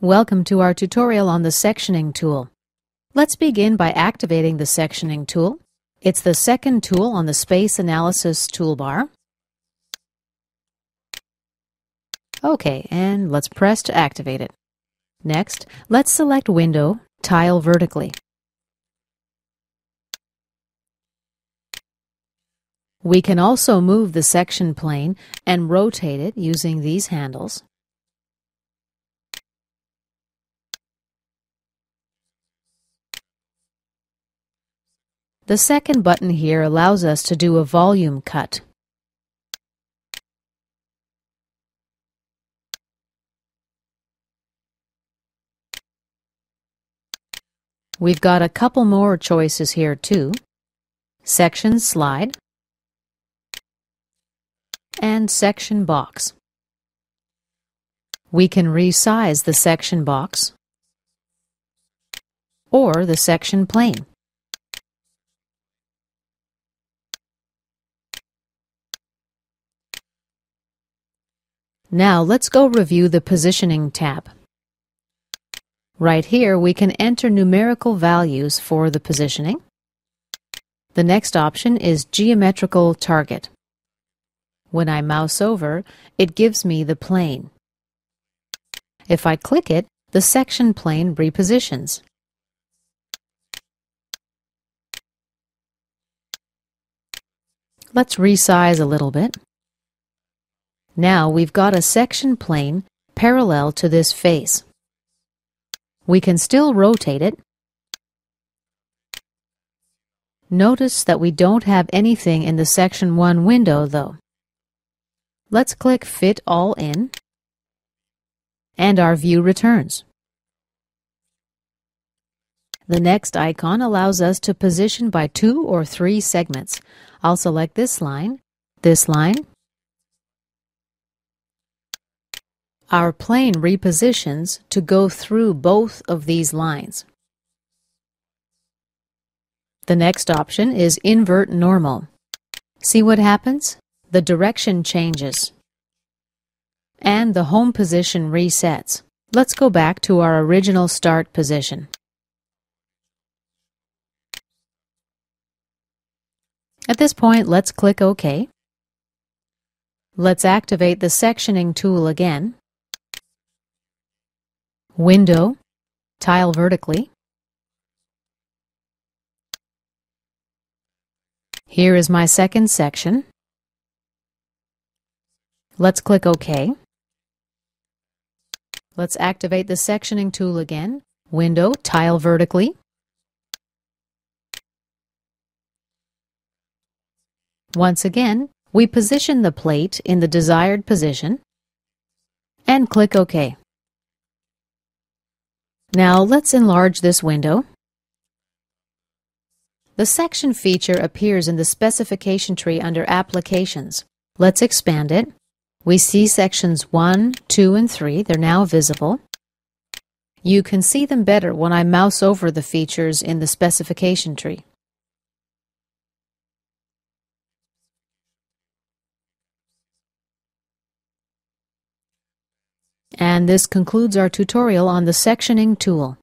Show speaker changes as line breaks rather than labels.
Welcome to our tutorial on the sectioning tool. Let's begin by activating the sectioning tool. It's the second tool on the Space Analysis toolbar. OK, and let's press to activate it. Next, let's select Window, Tile Vertically. We can also move the section plane and rotate it using these handles. The second button here allows us to do a volume cut. We've got a couple more choices here too. Section slice and section box. We can resize the section box or the section plane. Now let's go review the Positioning tab. Right here we can enter numerical values for the positioning. The next option is Geometrical Target. When I mouse over, it gives me the plane. If I click it, the section plane repositions. Let's resize a little bit. Now we've got a section plane parallel to this face. We can still rotate it. Notice that we don't have anything in the Section 1 window, though. Let's click Fit All In, and our view returns. The next icon allows us to position by two or three segments. I'll select this line, this line, Our plane repositions to go through both of these lines. The next option is Invert Normal. See what happens? The direction changes. And the home position resets. Let's go back to our original start position. At this point, let's click OK. Let's activate the sectioning tool again. Window, tile vertically. Here is my second section. Let's click OK. Let's activate the sectioning tool again. Window, tile vertically. Once again, we position the plate in the desired position and click OK. Now let's enlarge this window. The section feature appears in the specification tree under Applications. Let's expand it. We see sections 1, 2, and 3. They're now visible. You can see them better when I mouse over the features in the specification tree. And this concludes our tutorial on the sectioning tool.